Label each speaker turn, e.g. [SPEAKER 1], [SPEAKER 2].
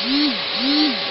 [SPEAKER 1] Hum, hum.